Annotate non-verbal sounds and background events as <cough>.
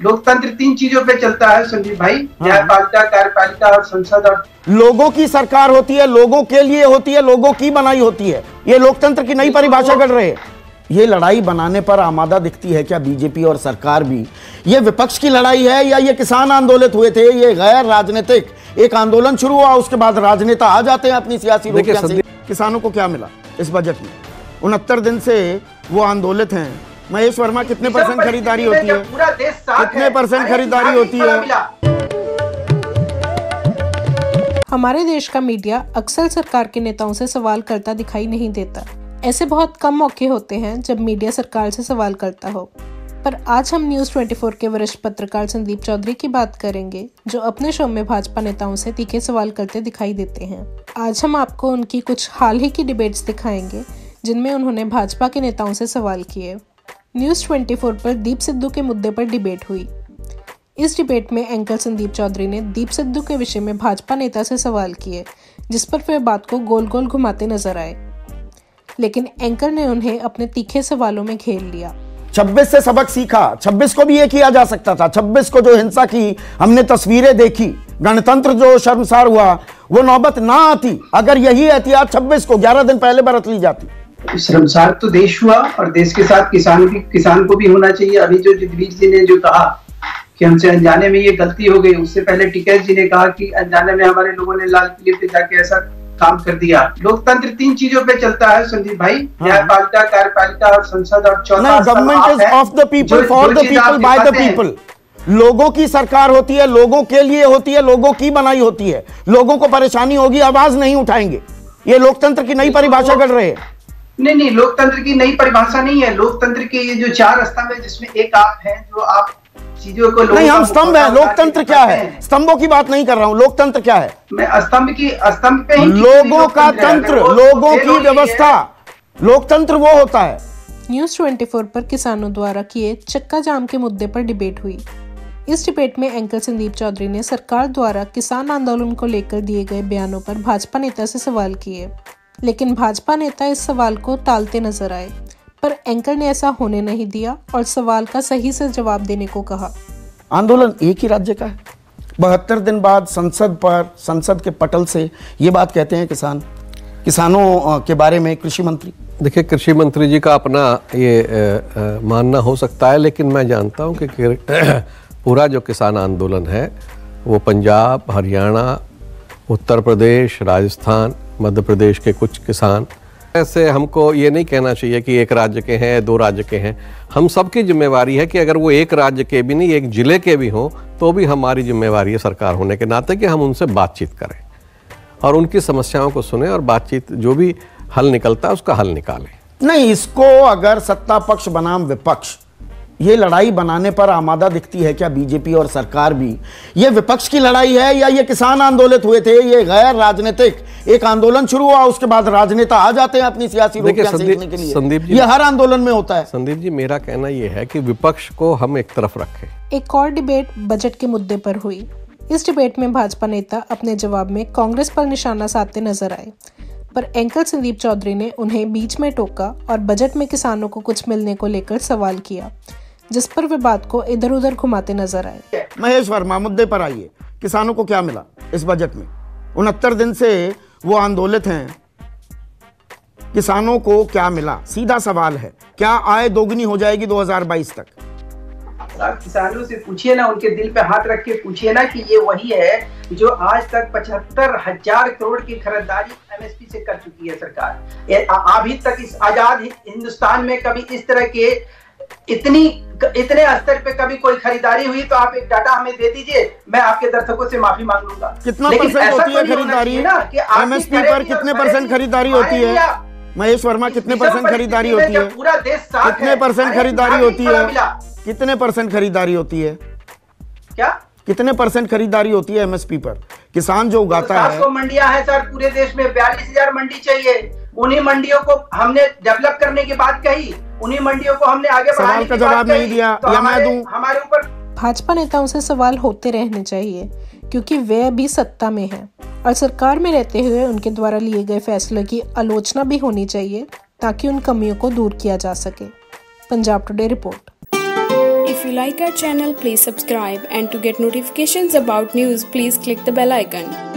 लोकतंत्र तीन चीज़ों पे चलता है संदीप भाई हाँ। न्यायपालिका कार्यपालिका और संसद और लोगों की सरकार होती है लोगों के लिए होती है लोगों की बनाई होती है। ये लोकतंत्र की नई परिभाषा कर रहे हैं। ये लड़ाई बनाने पर आमादा दिखती है क्या बीजेपी और सरकार भी? ये विपक्ष की लड़ाई है या ये किसान आंदोलित हुए थे? ये गैर राजनीतिक एक आंदोलन शुरू हुआ उसके बाद राजनेता आ जाते हैं अपनी सियासी देखिए, से। किसानों को क्या मिला इस बजट में? उनहत्तर दिन से वो आंदोलित हैं। महेश वर्मा कितने परसेंट खरीदारी होती है? जब पूरा देश साथ कितने परसेंट खरीदारी होती है? हमारे देश का मीडिया अक्सर सरकार के नेताओं से सवाल करता दिखाई नहीं देता। ऐसे बहुत कम मौके होते हैं जब मीडिया सरकार से सवाल करता हो। पर आज हम न्यूज़ 24 के वरिष्ठ पत्रकार संदीप चौधरी की बात करेंगे जो अपने शो में भाजपा नेताओं से तीखे सवाल करते दिखाई देते हैं। आज हम आपको उनकी कुछ हाल ही की डिबेट्स दिखाएँगे जिनमें उन्होंने भाजपा के नेताओं से सवाल किए। न्यूज़ 24 पर दीप सिद्धू के मुद्दे पर डिबेट हुई। इस डिबेट में एंकर संदीप चौधरी ने दीप सिद्धू के विषय में भाजपा नेता से सवाल किए, जिस पर वे बात को गोल गोल घुमाते नज़र आए। लेकिन एंकर ने उन्हें अपने तीखे सवालों में घेर लिया। 26 से सबक सीखा। 26 को भी ये किया जा सकता था। 26 को जो हिंसा की हमने तस्वीरें देखी, गणतंत्र जो शर्मसार हुआ, वो नौबत ना आती, अगर यही एहतियात 26 को 11 दिन पहले बरत ली जाती। शर्मसार तो देश हुआ और देश के साथ किसान भी किसान को भी होना चाहिए। अभी जो जगदीश जी ने जो कहा कि हमसे अनजाने में ये गलती हो गई उससे पहले टिकैत जी ने कहा कि अनजाने में हमारे लोगों ने लाल किले पे जाके ऐसा काम कर दिया। लोकतंत्र तीन चीज़ों पे चलता है संदीप भाई। हाँ। न्यायपालिका कार्यपालिका और संसद और चौथा government is of the people for the people by the people लोगों की सरकार होती है लोगों के लिए होती है लोगों की बनाई होती है। लोगों को परेशानी होगी आवाज़ नहीं उठाएँगे। ये लोकतंत्र की नई परिभाषा कर रहे हैं। नहीं नहीं लोकतंत्र की नई परिभाषा नहीं है। लोकतंत्र के ये जो चार स्तंभ है जिसमें एक आप हैं जो आप चीज़ों को नहीं हम स्तंभ है। लोकतंत्र क्या है? स्तंभों की बात नहीं कर रहा हूँ। लोकतंत्र क्या है? मैं स्तंभ की स्तंभ पे ही लोगों का तंत्र लोगों की व्यवस्था। लोकतंत्र वो होता है। न्यूज़ 24 पर किसानों द्वारा किए चक्का जाम के मुद्दे पर डिबेट हुई। इस डिबेट में एंकर संदीप चौधरी ने सरकार द्वारा किसान आंदोलन को लेकर दिए गए बयानों पर भाजपा नेता से सवाल किए। लेकिन भाजपा नेता इस सवाल को टालते नज़र आए पर एंकर ने ऐसा होने नहीं दिया और सवाल का सही से जवाब देने को कहा। आंदोलन एक ही राज्य का है। बहत्तर दिन बाद संसद पर संसद के पटल से ये बात कहते हैं किसान। किसानों के बारे में कृषि मंत्री। देखिए कृषि मंत्री जी का अपना ये मानना हो सकता है लेकिन मैं जानता हूँ कि- <clears throat> पूरा जो किसान आंदोलन है वो पंजाब हरियाणा उत्तर प्रदेश राजस्थान मध्य प्रदेश के कुछ किसान। ऐसे हमको ये नहीं कहना चाहिए कि एक राज्य के हैं, दो राज्य के हैं। हम सबकी जिम्मेवारी है कि अगर वो एक राज्य के भी नहीं, एक ज़िले के भी हों तो भी हमारी जिम्मेवारी है सरकार होने के नाते कि हम उनसे बातचीत करें और उनकी समस्याओं को सुने और बातचीत जो भी हल निकलता है उसका हल निकालें। नहीं, इसको अगर सत्ता पक्ष बनाम विपक्ष ये लड़ाई बनाने पर आमादा दिखती है क्या बीजेपी और सरकार भी? ये विपक्ष की लड़ाई है या ये किसान आंदोलित हुए थे? ये गैर राजनीतिक एक आंदोलन शुरू हुआ उसके बाद राजनेता आ जाते हैं अपनी सियासी के लिए। संदीप जी- ये हर आंदोलन में होता है। संदीप जी मेरा कहना यह है कि विपक्ष को हम एक तरफ़ रखें। एक और डिबेट बजट के मुद्दे पर हुई। इस डिबेट में भाजपा नेता अपने जवाब में कांग्रेस पर निशाना साधते नज़र आए। पर एंकर संदीप चौधरी ने उन्हें बीच में टोका और बजट में किसानों को कुछ मिलने को लेकर सवाल किया। जिस पर वे बात को इधर उधर घुमाते नज़र आए। महेश वर्मा मुद्दे पर आइए। किसानों को क्या मिला इस बजट में? उनहत्तर दिन से वो आंदोलित हैं। किसानों को क्या मिला? सीधा सवाल है। क्या आय दोगुनी हो जाएगी 2022 तक? आप किसानों से पूछिए ना उनके दिल पे हाथ रख के पूछिए ना कि ये वही है जो आज तक पचहत्तर हज़ार करोड़ की खरीदारी एमएसपी से कर चुकी है सरकार। अभी तक इस आज़ाद हिंदुस्तान में कभी इस तरह के इतनी इतने स्तर पे कभी कोई खरीदारी हुई तो आप एक डाटा हमें दे दीजिए मैं आपके दर्शकों से माफ़ी मांग लूँगा। कितना परसेंट होती है खरीदारी? ना कि एमएसपी पर कितने परसेंट खरीदारी होती है? महेश वर्मा कितने परसेंट खरीदारी होती है? पूरा देश कितने परसेंट खरीदारी होती है? कितने परसेंट खरीदारी होती है? क्या? कितने परसेंट खरीदारी होती है एमएसपी पर? किसान जो उगाता है मंडियाँ हैं सर पूरे देश में बयालीस हज़ार मंडी चाहिए। उन्हीं मंडियों को हमने डेवलप करने की बात कही। उन्हीं मंडियों को हमने आगे सवाल बढ़ाने का जवाब नहीं दिया, तो या मैं दूँ? हमारे ऊपर भाजपा नेताओं से सवाल होते रहने चाहिए क्योंकि वे अभी सत्ता में हैं और सरकार में रहते हुए उनके द्वारा लिए गए फैसलों की आलोचना भी होनी चाहिए ताकि उन कमियों को दूर किया जा सके Punjab today report If you like our channel, please subscribe and to get notifications about news, please click the bell icon.